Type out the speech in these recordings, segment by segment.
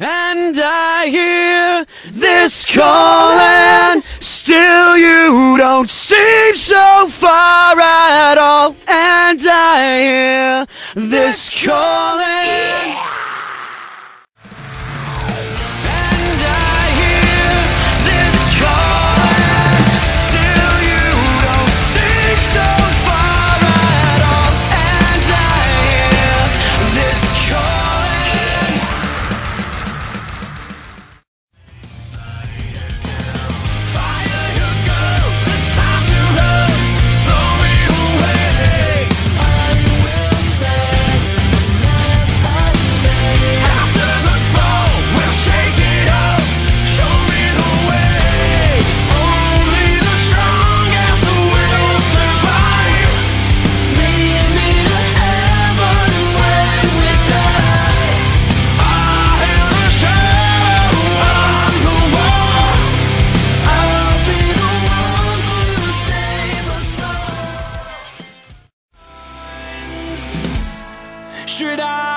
And I hear this calling, still you don't seem so far at all. And I hear this calling. should I?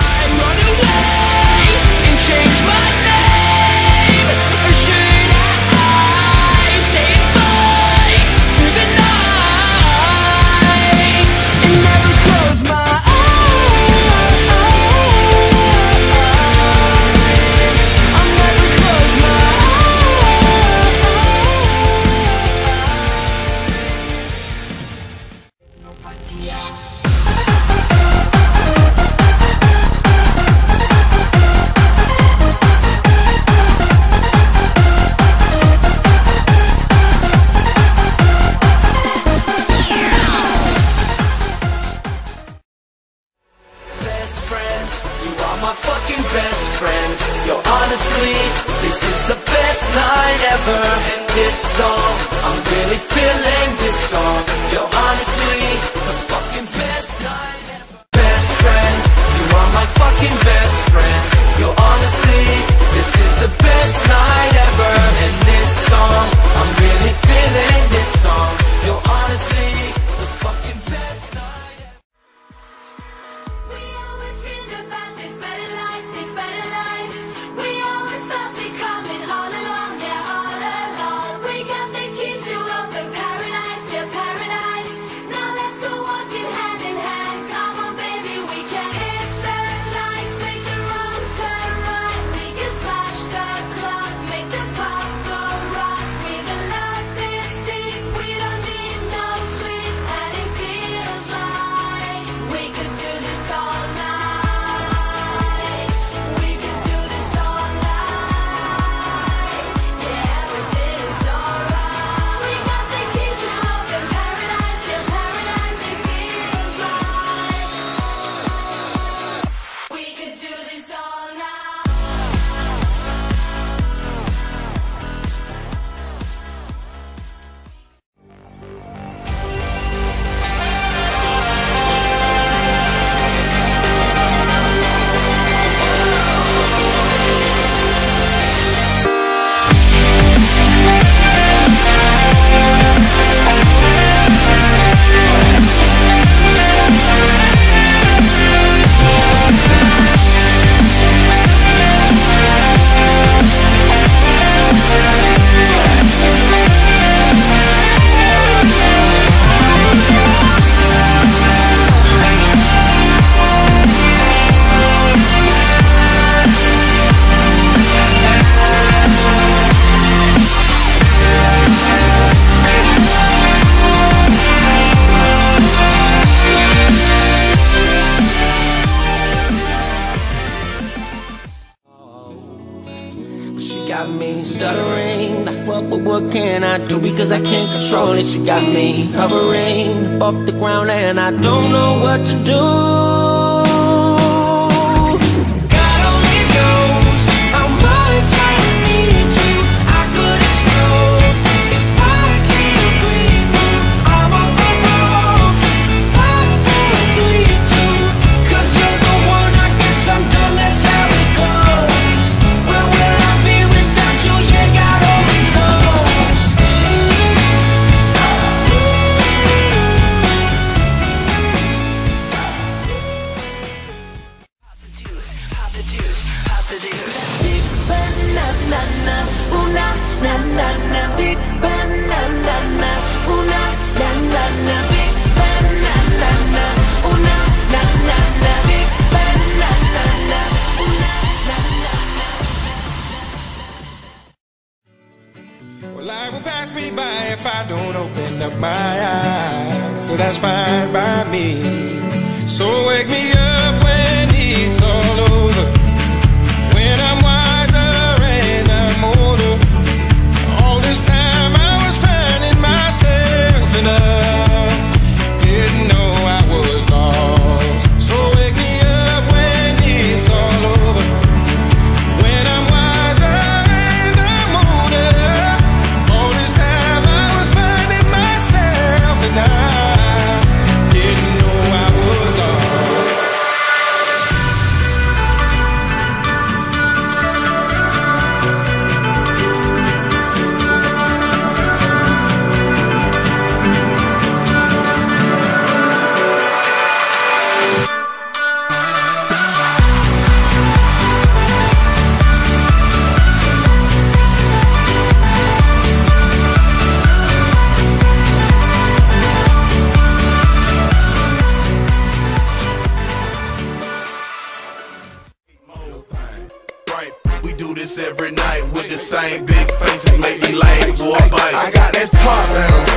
stuttering. Like what, what, what can I do? Because I can't control it. She got me hovering off the ground and I don't know what to do. by if I don't open up my eyes. So that's fine by me. So wake me up. I got that top down.